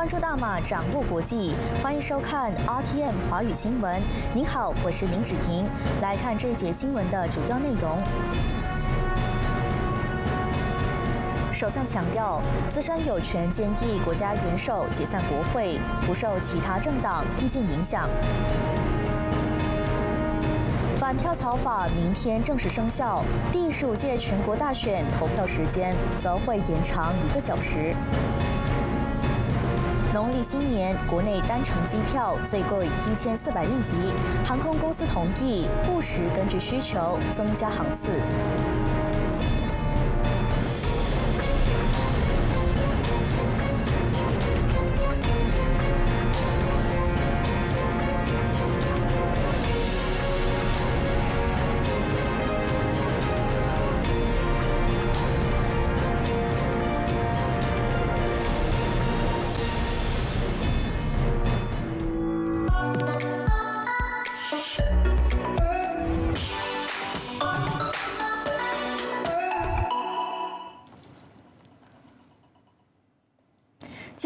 关注大马，掌握国际，欢迎收看 RTM 华语新闻。您好，我是林芷平，来看这一节新闻的主要内容。首相强调，自身有权建议国家元首解散国会，不受其他政党意见影响。反跳槽法明天正式生效，第十五届全国大选投票时间则会延长一个小时。农历新年，国内单程机票最贵一千四百令吉，航空公司同意不时根据需求增加航次。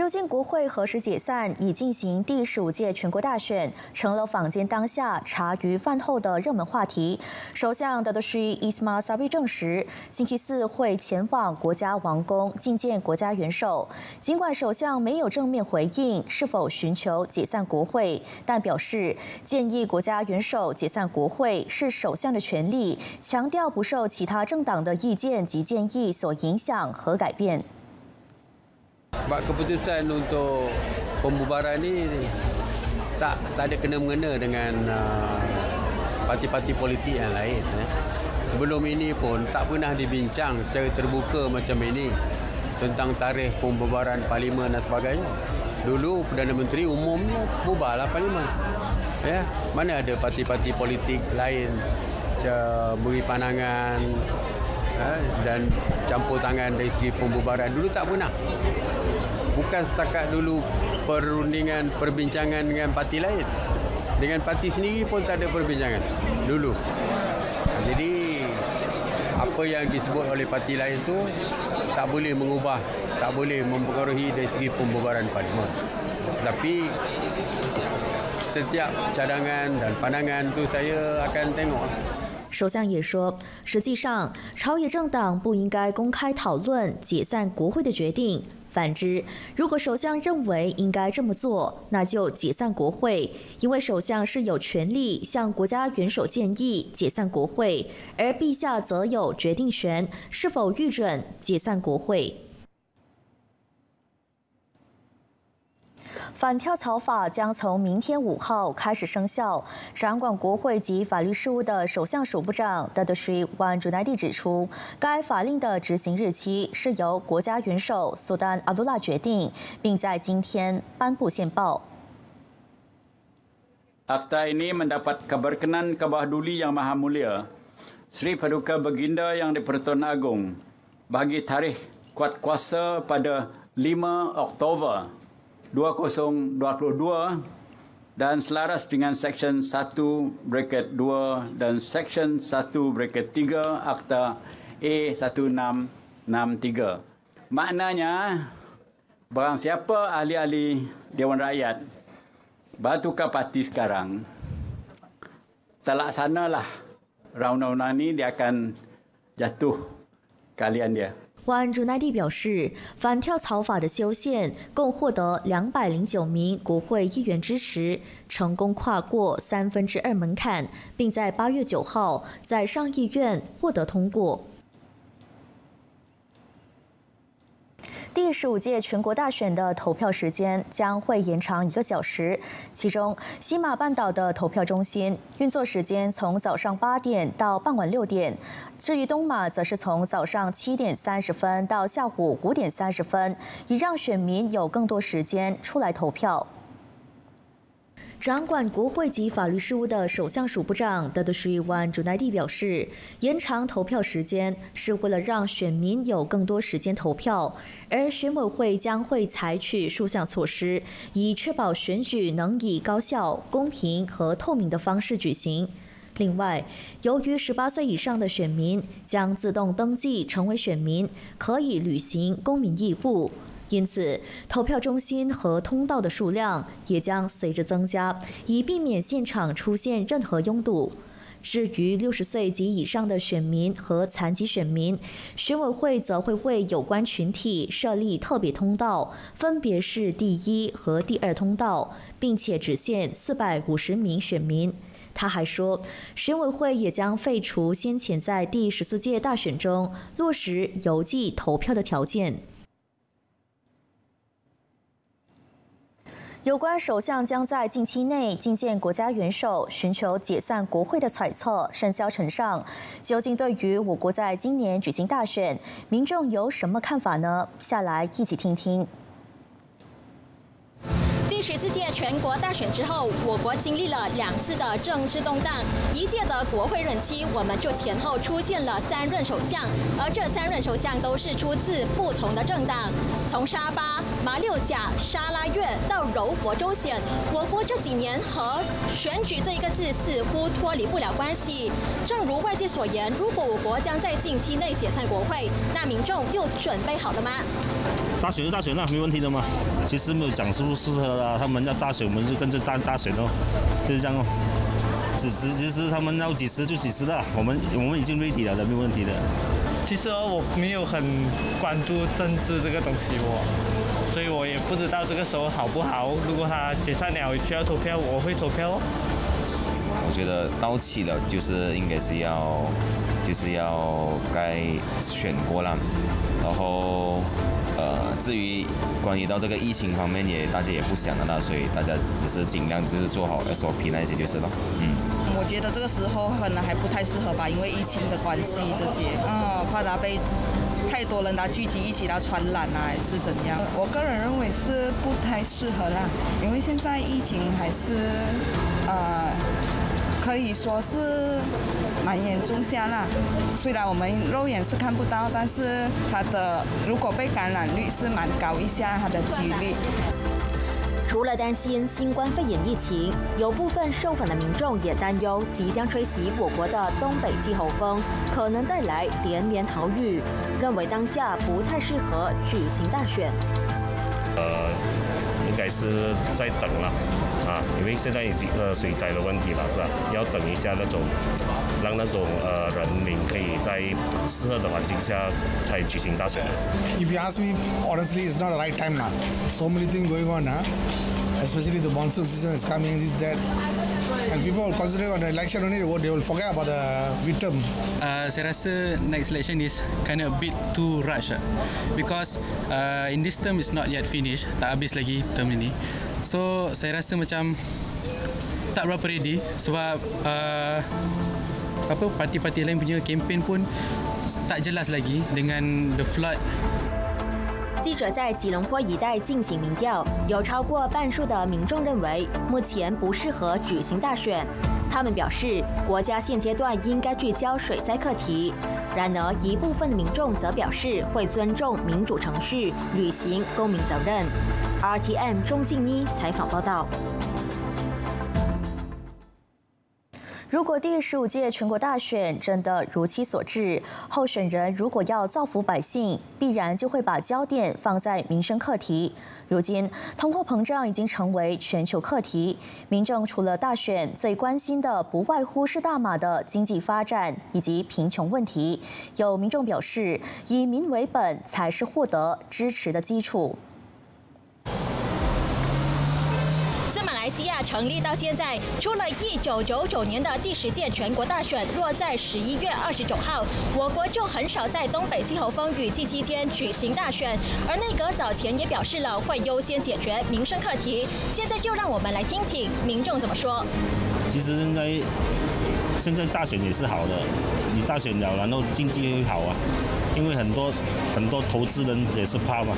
究竟国会何时解散？已进行第十五届全国大选，成了坊间当下茶余饭后的热门话题。首相德德西伊斯马萨瑞证实，星期四会前往国家王宫觐见国家元首。尽管首相没有正面回应是否寻求解散国会，但表示建议国家元首解散国会是首相的权利，强调不受其他政党的意见及建议所影响和改变。Sebab keputusan untuk pembubaran ni tak tak ada kena mengena dengan uh, parti-parti politik yang lain. Eh. Sebelum ini pun tak pernah dibincang secara terbuka macam ini tentang tarikh pembubaran parlimen dan sebagainya. Dulu Perdana Menteri umumnya bubarlah parlimen. Ya, mana ada parti-parti politik lain beri pandangan eh, dan campur tangan dari segi pembubaran. Dulu tak pernah bukan setakat dulu perundingan perbincangan dengan parti lain. Dengan parti sendiri pun tak ada perbincangan dulu. Jadi apa yang disebut oleh parti lain tu tak boleh mengubah, tak boleh mempengaruhi dari segi pembubaran parlimen. Tetapi setiap cadangan dan pandangan tu saya akan tengok. 首相也说，实际上朝野政党不应该公开讨论解散国会的决定。 反之，如果首相认为应该这么做，那就解散国会，因为首相是有权利向国家元首建议解散国会，而陛下则有决定权，是否预准解散国会。反跳槽法将从明天五号开始生效。掌管国会及法律事务的首相署部长 d a d s h r i Wan Junaidi 指出，该法令的执行日期是由国家元首苏丹阿杜拉决定，并在今天颁布宪报。Akta ini mendapat keberkenan Kebah Duli Yang Maha Mulia Sri Paduka Baginda Yang di-Pertuan Agong bagi tarikh kuat kuasa pada 5 Oktober 2022 dan selaras dengan Seksyen 1 bracket 2 dan Seksyen 1 bracket 3 Akta A1663. Maknanya, barang siapa ahli-ahli Dewan Rakyat Batu Parti sekarang, terlaksanalah undang-undang ini dia akan jatuh kalian dia. 万朱奈蒂表示，反跳槽法的修宪共获得两百零九名国会议员支持，成功跨过三分之二门槛，并在八月九号在上议院获得通过。第十五届全国大选的投票时间将会延长一个小时，其中西马半岛的投票中心运作时间从早上八点到傍晚六点，至于东马则是从早上七点三十分到下午五点三十分，以让选民有更多时间出来投票。掌管国会及法律事务的首相署部长德德什万朱奈蒂表示，延长投票时间是为了让选民有更多时间投票，而选委会将会采取数项措施，以确保选举能以高效、公平和透明的方式举行。另外，由于十八岁以上的选民将自动登记成为选民，可以履行公民义务。因此，投票中心和通道的数量也将随之增加，以避免现场出现任何拥堵。至于六十岁及以上的选民和残疾选民，选委会则会为有关群体设立特别通道，分别是第一和第二通道，并且只限四百五十名选民。他还说，选委会也将废除先前在第十四届大选中落实邮寄投票的条件。有关首相将在近期内觐见国家元首，寻求解散国会的揣测甚嚣尘上。究竟对于我国在今年举行大选，民众有什么看法呢？下来一起听听。第十四届全国大选之后，我国经历了两次的政治动荡。一届的国会任期，我们就前后出现了三任首相，而这三任首相都是出自不同的政党。从沙巴、马六甲、沙拉越到柔佛州选，我国这几年和选举这一个字似乎脱离不了关系。正如外界所言，如果我国将在近期内解散国会，那民众又准备好了吗？大选就大选，那没问题的嘛。其实没有讲适不适合啊。他们要大选，我们就跟着大大选哦，就是这样哦。几十其实他们要几十就几十的，我们我们已经 ready 了的，没问题的。其实我没有很关注政治这个东西，我，所以我也不知道这个时候好不好。如果他解散了需要投票，我会投票哦。我觉得到期了，就是应该是要，就是要该选过了，然后。呃，至于关于到这个疫情方面，也大家也不想了，所以大家只是尽量就是做好 SOP 那些就是了。嗯，我觉得这个时候可能还不太适合吧，因为疫情的关系这些，啊，怕他被太多人他聚集一起来传染啊，还是怎样？我个人认为是不太适合啦，因为现在疫情还是呃。可以说是蛮严重下啦。虽然我们肉眼是看不到，但是它的如果被感染率是蛮高一下，它的几率。除了担心新冠肺炎疫情，有部分受访的民众也担忧即将吹袭我国的东北季候风可能带来连绵豪雨，认为当下不太适合举行大选。呃，应该是在等了。啊，因为现在已经呃水灾的问题了，是吧？要等一下那种，让那种呃人民可以在适合的环境下才举行大选。If you ask me, honestly, it's not the right time now. So many things going on now, especially the monsoon season is coming. This that. And people concentrate on the election only, they will forget about the midterm. Uh, saya rasa next election is kind of a bit too rush because uh, in this term is not yet finished, tak habis lagi term ini. So saya rasa macam tak berapa ready sebab uh, apa parti-parti lain punya kempen pun tak jelas lagi dengan the flood 记者在吉隆坡一带进行民调，有超过半数的民众认为目前不适合举行大选。他们表示，国家现阶段应该聚焦水灾课题。然而，一部分的民众则表示会尊重民主程序，履行公民责任。RTM 钟静妮采访报道。如果第十五届全国大选真的如期所致，候选人如果要造福百姓，必然就会把焦点放在民生课题。如今，通货膨胀已经成为全球课题，民众除了大选，最关心的不外乎是大马的经济发展以及贫穷问题。有民众表示，以民为本才是获得支持的基础。马来西亚成立到现在，除了一九九九年的第十届全国大选落在十一月二十九号，我国就很少在东北季候风雨季期间举行大选。而内阁早前也表示了会优先解决民生课题。现在就让我们来听听民众怎么说。其实应该现在大选也是好的，你大选了，然后经济会好啊，因为很多很多投资人也是怕嘛。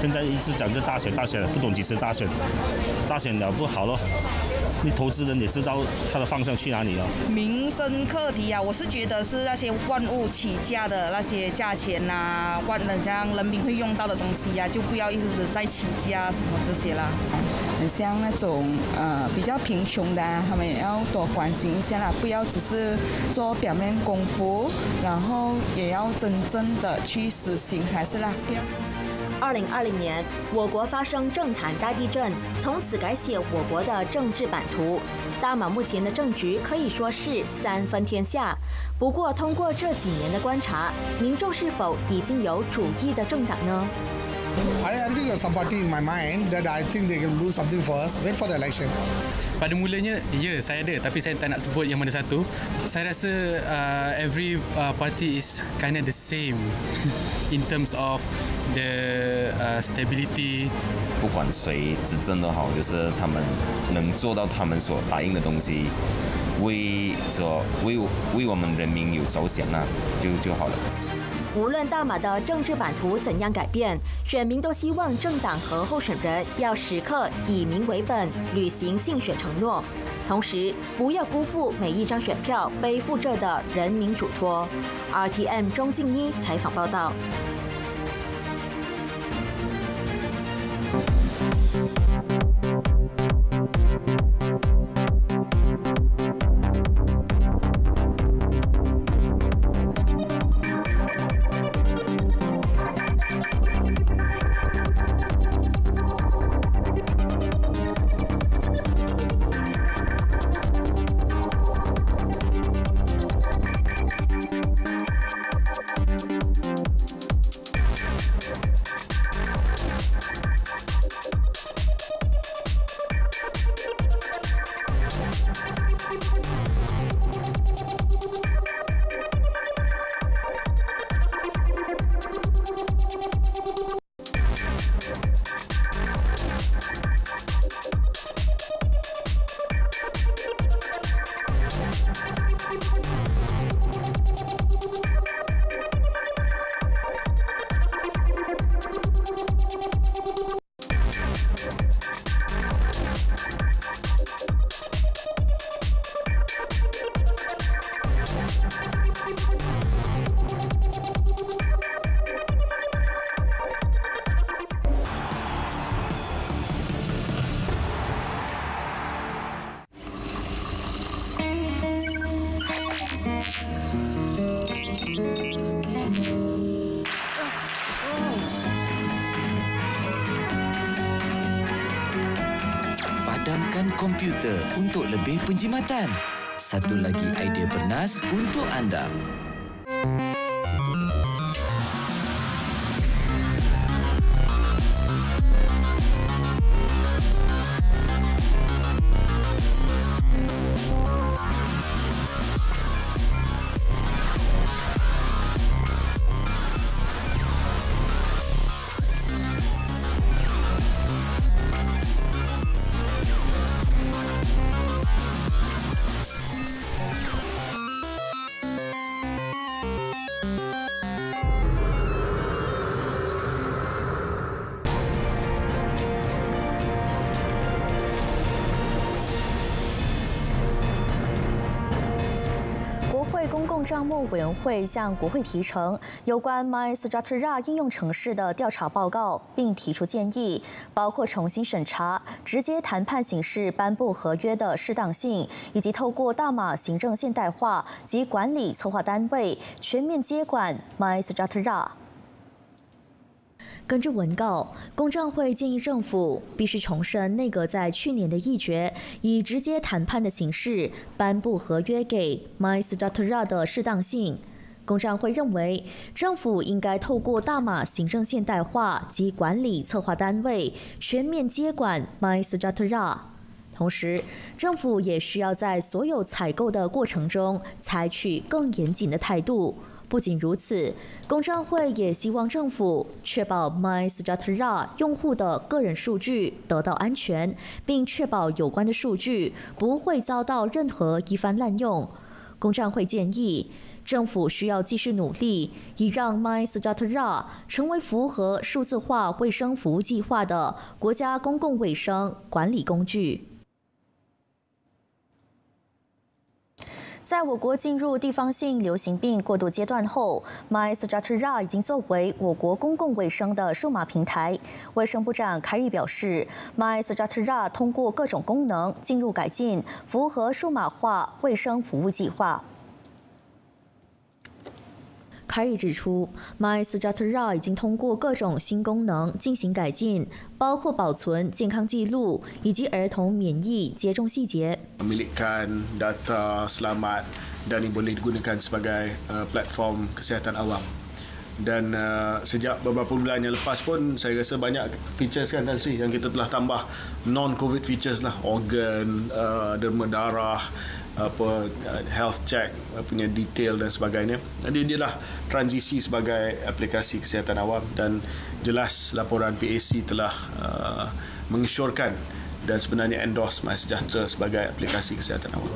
现在一直讲这大选大选，不懂几次大选。大选了不好了，你投资人也知道他的方向去哪里了。民生课题啊，我是觉得是那些万物起价的那些价钱呐，万人家人民会用到的东西呀，就不要一直在起价什么这些啦。很像那种呃比较贫穷的，他们也要多关心一下啦，不要只是做表面功夫，然后也要真正的去实行才是啦。二零二零年，我国发生政坛大地震，从此改写我国的政治版图。大马目前的政局可以说是三分天下。不过，通过这几年的观察，民众是否已经有主意的政党呢 ？I think there's some party in my mind that I think they can do something for us. Wait for the election. Pada mulanya, ya saya ada tapi saya tak nak sebut yang mana satu. Saya rasa uh, every uh, party is kind of the same in terms of the uh, stability. 不管谁执政都好，就是他们能做到他们所答应的东西， 为说为为我们人民有着想啊，就就好了。无论大马的政治版图怎样改变，选民都希望政党和候选人要时刻以民为本，履行竞选承诺，同时不要辜负每一张选票背负着的人民嘱托。RTM 钟静一采访报道。Padamkan komputer untuk lebih penjimatan. Satu lagi idea bernas untuk anda. My 公共账目委员会向国会提呈有关 MyStrataRa 应用程式的调查报告，并提出建议，包括重新审查直接谈判形式颁布合约的适当性，以及透过大马行政现代化及管理策划单位全面接管 MyStrataRa。根据文告，公账会建议政府必须重申内阁在去年的议决，以直接谈判的形式颁布合约给 MySejahtera 的适当性。公账会认为，政府应该透过大马行政现代化及管理策划单位全面接管 MySejahtera。同时，政府也需要在所有采购的过程中采取更严谨的态度。不仅如此，公账会也希望政府确保 MySejahtera 用户的个人数据得到安全，并确保有关的数据不会遭到任何一番滥用。公账会建议政府需要继续努力，以让 MySejahtera 成为符合数字化卫生服务计划的国家公共卫生管理工具。在我国进入地方性流行病过渡阶段后，MyStrata Ra 已经作为我国公共卫生的数码平台。卫生部长凯瑞表示，MyStrata Ra 通过各种功能进入改进，符合数码化卫生服务计划。凯里指出，MySejahtera 已经通过各种新功能进行改进，包括保存健康记录以及儿童免疫接种细节。Memiliki data selamat dan boleh digunakan sebagai platform kesihatan awam. Dan uh, sejak beberapa bulan yang lepas pun saya rasa banyak features kan Tan Sri yang kita telah tambah non-COVID features lah organ, uh, derma darah, apa health check punya detail dan sebagainya. Jadi dia lah transisi sebagai aplikasi kesihatan awam dan jelas laporan PAC telah uh, mengesyorkan dan sebenarnya endorse MySejahtera sebagai aplikasi kesihatan awam.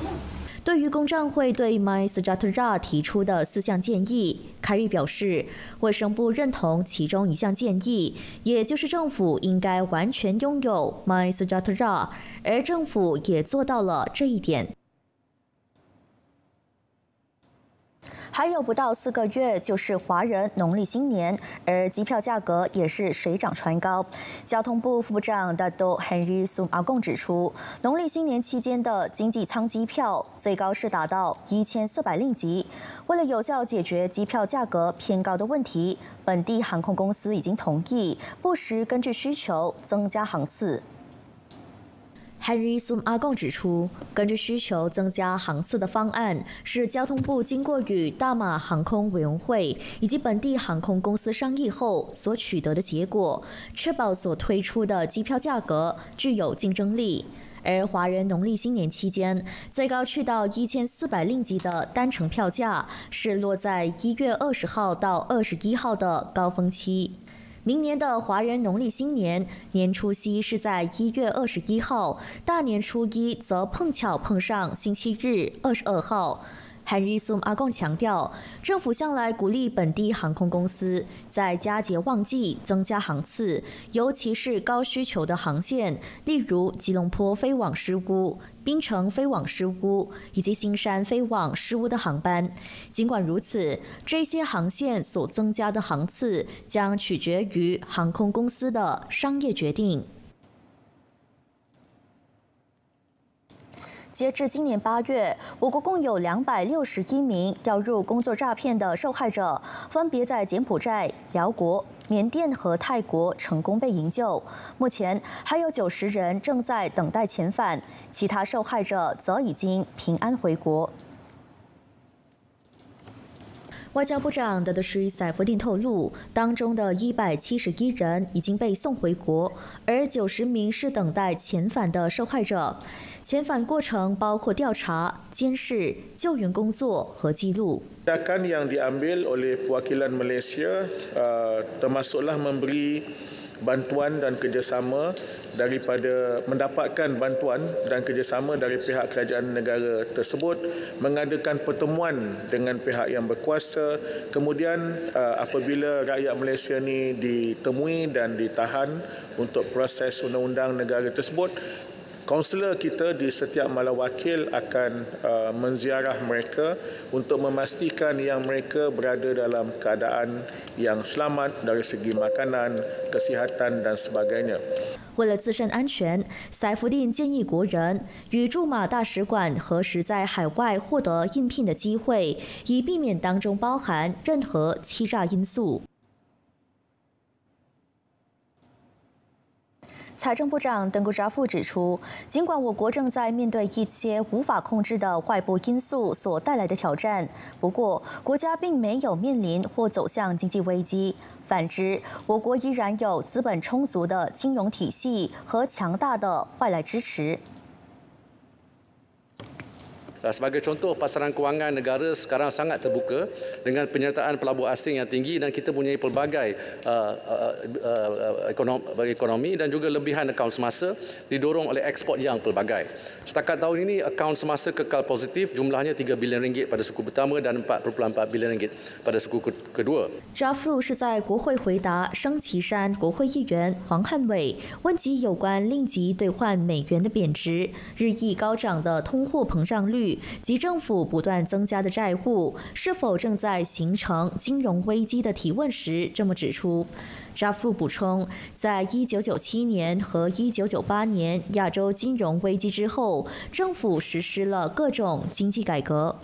对于公账会对 MySejahtera 提出的四项建议，凯瑞表示，卫生部认同其中一项建议，也就是政府应该完全拥有 MySejahtera，而政府也做到了这一点。 还有不到四个月就是华人农历新年，而机票价格也是水涨船高。交通部副部长大都 Henry Sum Agong 指出，农历新年期间的经济舱机票最高是达到一千四百令吉。为了有效解决机票价格偏高的问题，本地航空公司已经同意不时根据需求增加航次。Henry Sum 阿贡指出，根据需求增加航次的方案是交通部经过与大马航空委员会以及本地航空公司商议后所取得的结果，确保所推出的机票价格具有竞争力。而华人农历新年期间最高去到一千四百令吉的单程票价，是落在一月二十号到二十一号的高峰期。明年的华人农历新年年初七是在一月二十一号，大年初一则碰巧碰上星期日二十二号。Henry Sum 阿贡强调，政府向来鼓励本地航空公司在佳节旺季增加航次，尤其是高需求的航线，例如吉隆坡飞往诗屋、槟城飞往诗屋以及新山飞往诗屋的航班。尽管如此，这些航线所增加的航次将取决于航空公司的商业决定。截至今年八月，我国共有两百六十一名掉入工作诈骗的受害者，分别在柬埔寨、辽国、缅甸和泰国成功被营救。目前还有九十人正在等待遣返，其他受害者则已经平安回国。外交部长德德什塞夫丁透露，当中的一百七十一人已经被送回国，而九十名是等待遣返的受害者。遣返过程包括调查、监视、救援工作和记录。Tindakan yang diambil oleh perwakilan Malaysia termasuklah memberi bantuan dan kerjasama daripada mendapatkan bantuan dan kerjasama dari pihak kerajaan negara tersebut mengadakan pertemuan dengan pihak yang berkuasa. Kemudian apabila rakyat Malaysia ni ditemui dan ditahan untuk proses undang-undang negara tersebut Kaunselor kita di setiap Malawakil akan uh, menziarah mereka untuk memastikan yang mereka berada dalam keadaan yang selamat dari segi makanan, kesihatan dan sebagainya. 为了自身安全，塞福丁建议国人与驻马大使馆核实在海外获得应聘的机会，以避免当中包含任何欺诈因素。 财政部长邓古扎夫指出，尽管我国正在面对一些无法控制的外部因素所带来的挑战，不过国家并没有面临或走向经济危机。反之，我国依然有资本充足的金融体系和强大的外来支持。Sebagai contoh, pasaran kewangan negara sekarang sangat terbuka dengan penyertaan pelabuh asing yang tinggi dan kita punya pelbagai uh, uh, uh, ekonomi, ekonomi dan juga lebihan akaun semasa didorong oleh ekspor yang pelbagai. Setakat tahun ini, akaun semasa kekal positif jumlahnya 3 bilion ringgit pada suku pertama dan 4.4 bilion ringgit pada suku kedua. 扎夫是在国会回答升旗山国会议员黄汉伟问及有关令吉兑换美元的贬值、日益高涨的通货膨胀率。 及政府不断增加的债务是否正在形成金融危机的提问时，这么指出。扎夫补充，在一九九七年和一九九八年亚洲金融危机之后，政府实施了各种经济改革。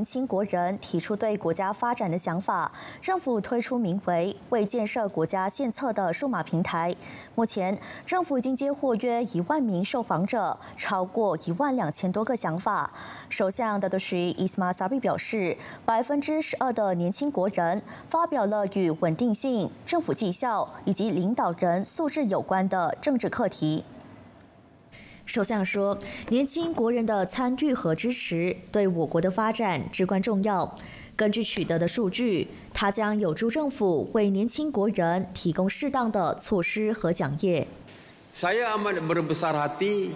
年轻国人提出对国家发展的想法，政府推出名为“为建设国家献策”的数码平台。目前，政府已经接获约一万名受访者，超过一万两千多个想法。首相德德许伊斯马萨比表示，百分之十二的年轻国人发表了与稳定性、政府绩效以及领导人素质有关的政治课题。首相说，年轻国人的参与和支持对我国的发展至关重要。根据取得的数据，他将有助政府为年轻国人提供适当的措施和奖业。Saya amat berbesar hati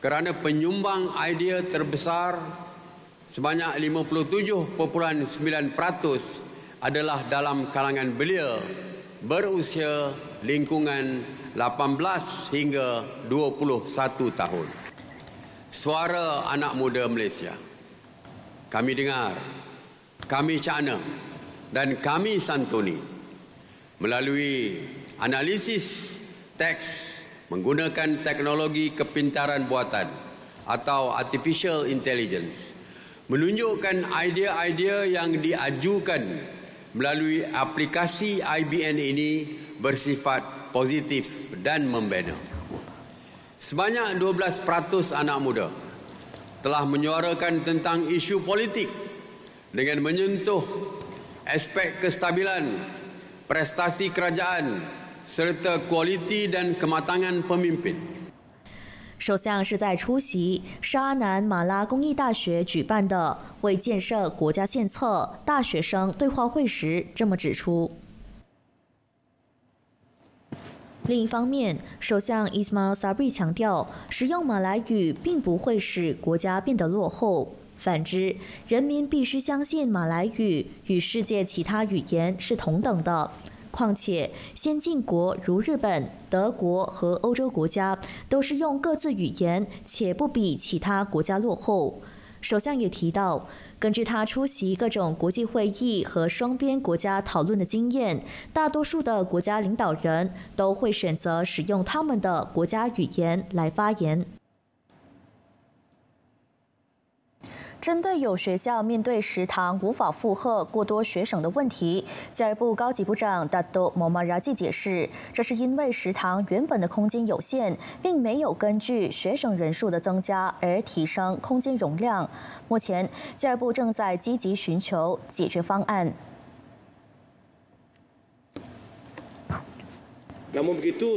kerana penyumbang idea terbesar sebanyak 57.9% adalah dalam kalangan belia berusia lingkungan 18 hingga 21 tahun. Suara anak muda Malaysia. Kami dengar, kami cakna dan kami santuni melalui analisis teks menggunakan teknologi kepintaran buatan atau artificial intelligence menunjukkan idea-idea yang diajukan melalui aplikasi IBN ini bersifat positif dan membina. Sebanyak 12% anak muda telah menyuarakan tentang isu politik dengan menyentuh aspek kestabilan, prestasi kerajaan serta kualiti dan kematangan pemimpin. 首相是在出席沙南马拉工艺大学举办的为建设国家献策大学生对话会时这么指出。另一方面，首相 Ismail 萨 b 强调，使用马来语并不会使国家变得落后。反之，人民必须相信马来语与世界其他语言是同等的。况且，先进国如日本、德国和欧洲国家都是用各自语言，且不比其他国家落后。首相也提到。根据他出席各种国际会议和双边国家讨论的经验，大多数的国家领导人都会选择使用他们的国家语言来发言。针对有学校面对食堂无法负荷过多学生的问题，教育部高级部长达多莫马拉季解释，这是因为食堂原本的空间有限，并没有根据学生人数的增加而提升空间容量。目前，教育部正在积极寻求解决方案。Namun begitu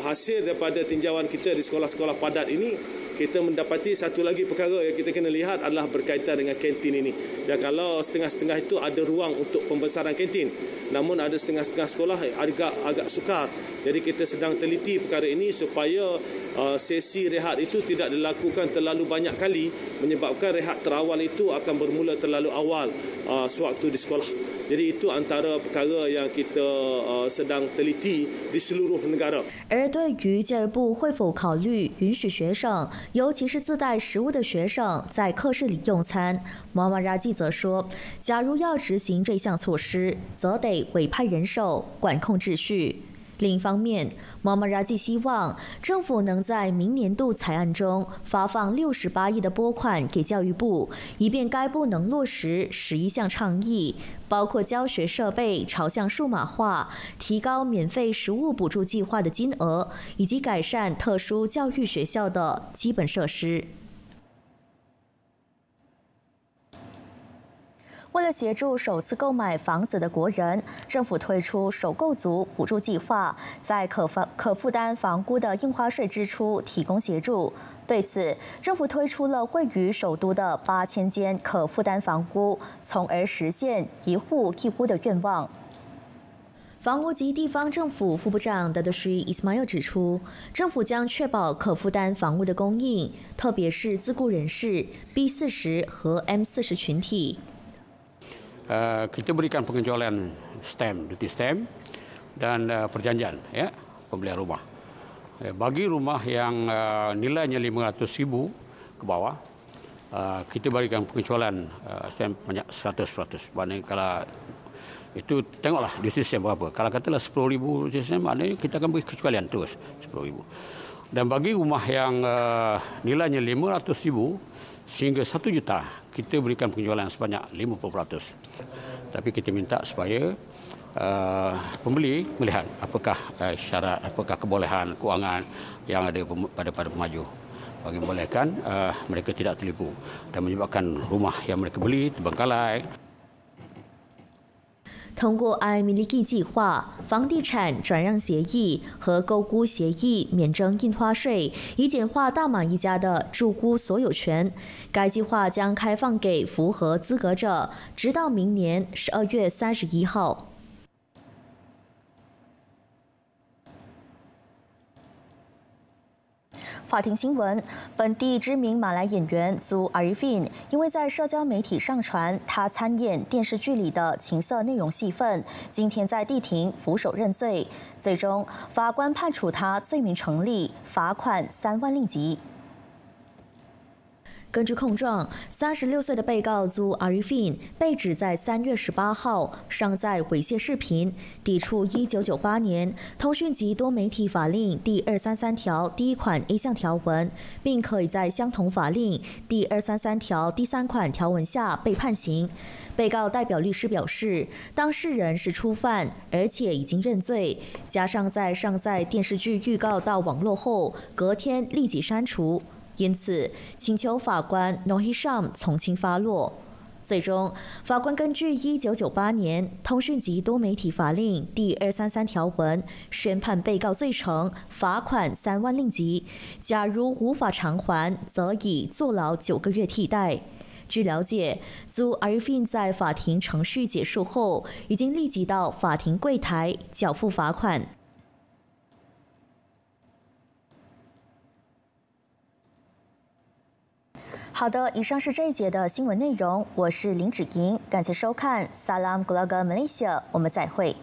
hasil daripada tinjauan kita di sekolah-sekolah padat ini kita mendapati satu lagi perkara yang kita kena lihat adalah berkaitan dengan kantin ini. Dan kalau setengah-setengah itu ada ruang untuk pembesaran kantin, namun ada setengah-setengah sekolah agak agak sukar. Jadi kita sedang teliti perkara ini supaya uh, sesi rehat itu tidak dilakukan terlalu banyak kali menyebabkan rehat terawal itu akan bermula terlalu awal uh, sewaktu di sekolah. Jadi itu antara perkara yang kita uh, sedang teliti di seluruh negara. 而对于教育部会否考虑允许学生，尤其是自带食物的学生在课室里用餐，马马拉记则说，假如要执行这项措施，则得委派人手管控秩序。另一方面，毛马拉季希望政府能在明年度财案中发放六十八亿的拨款给教育部，以便该部能落实十一项倡议，包括教学设备朝向数码化、提高免费食物补助计划的金额，以及改善特殊教育学校的基本设施。为了协助首次购买房子的国人，政府推出首购族补助计划，在可房可负担房屋的印花税支出提供协助。对此，政府推出了位于首都的八千间可负担房屋，从而实现一户一屋的愿望。房屋及地方政府副部长德德什伊斯马尔指出，政府将确保可负担房屋的供应，特别是自雇人士、B 四十和 M 四十群体。Uh, kita berikan pengecualian stem, duty stem dan uh, perjanjian ya pembelian rumah. Uh, bagi rumah yang uh, nilainya 500 ribu ke bawah, uh, kita berikan pengecualian uh, stem banyak 100%. Maknanya kalau itu tengoklah duty stem berapa. Kalau katalah 10 ribu duty stem, maknanya kita akan beri kecualian terus 10 ribu. Dan bagi rumah yang uh, nilainya 500 ribu, sehingga satu juta kita berikan penjualan sebanyak 50%. Tapi kita minta supaya uh, pembeli melihat apakah uh, syarat, apakah kebolehan kewangan yang ada pada pada pemaju bagi membolehkan uh, mereka tidak terlipu dan menyebabkan rumah yang mereka beli terbengkalai. 通过 i m i l i k i 计划、房地产转让协议和购估协议免征印花税，以简化大马一家的住估所有权。该计划将开放给符合资格者，直到明年十二月三十一号。法庭新闻：本地知名马来演员祖阿瑞芬，因为在社交媒体上传他参演电视剧里的情色内容戏份，今天在地庭俯首认罪，最终法官判处他罪名成立，罚款三万令吉。根据控状，三十六岁的被告祖阿瑞芬被指在三月十八号上载猥亵视频，抵触一九九八年通讯及多媒体法令第二三三条第一款 A 项条文，并可以在相同法令第二三三条第三款条文下被判刑。被告代表律师表示，当事人是初犯，而且已经认罪，加上在上载电视剧预告到网络后，隔天立即删除。因此，请求法官 Nohisham 从轻发落。最终，法官根据一九九八年通讯及多媒体法令第二三三条文，宣判被告罪成，罚款三万令吉。假如无法偿还，则以坐牢九个月替代。据了解，祖阿瑞芬在法庭程序结束后，已经立即到法庭柜台缴付罚款。好的，以上是这一节的新闻内容。我是林芷莹，感谢收看《Salam Gulaga Malaysia》，我们再会。